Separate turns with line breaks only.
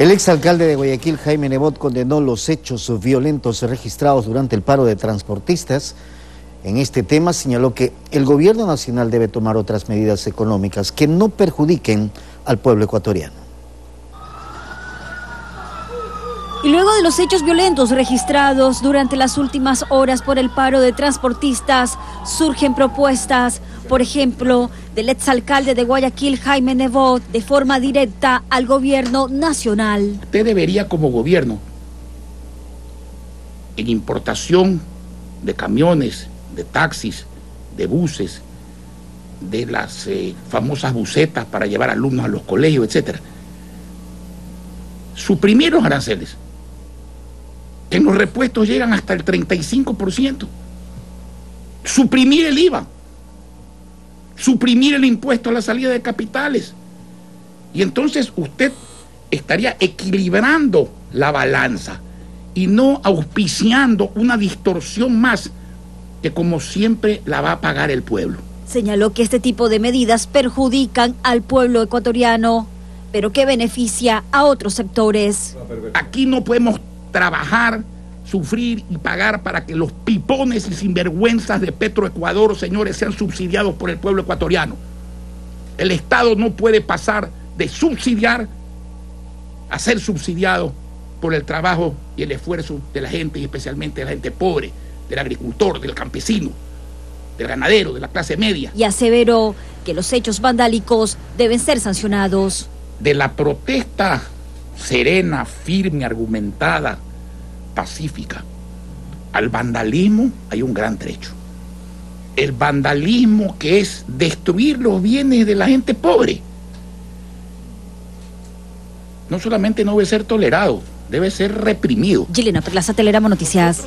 El exalcalde de Guayaquil, Jaime Nebot, condenó los hechos violentos registrados durante el paro de transportistas. En este tema señaló que el gobierno nacional debe tomar otras medidas económicas que no perjudiquen al pueblo ecuatoriano.
Y luego de los hechos violentos registrados durante las últimas horas por el paro de transportistas, surgen propuestas, por ejemplo, del exalcalde de Guayaquil, Jaime Nebot, de forma directa al gobierno nacional.
Usted debería como gobierno, en importación de camiones, de taxis, de buses, de las eh, famosas bucetas para llevar alumnos a los colegios, etc. Suprimir los aranceles en los repuestos llegan hasta el 35%. Suprimir el IVA, suprimir el impuesto a la salida de capitales. Y entonces usted estaría equilibrando la balanza y no auspiciando una distorsión más que como siempre la va a pagar el pueblo.
Señaló que este tipo de medidas perjudican al pueblo ecuatoriano, pero que beneficia a otros sectores.
Aquí no podemos trabajar, sufrir y pagar para que los pipones y sinvergüenzas de Petroecuador, señores, sean subsidiados por el pueblo ecuatoriano. El Estado no puede pasar de subsidiar a ser subsidiado por el trabajo y el esfuerzo de la gente y especialmente de la gente pobre, del agricultor, del campesino, del ganadero, de la clase media.
Y aseveró que los hechos vandálicos deben ser sancionados.
De la protesta serena, firme, argumentada, pacífica. Al vandalismo hay un gran trecho. El vandalismo que es destruir los bienes de la gente pobre. No solamente no debe ser tolerado, debe ser reprimido.
Gilena Perlaza, Telerama Noticias.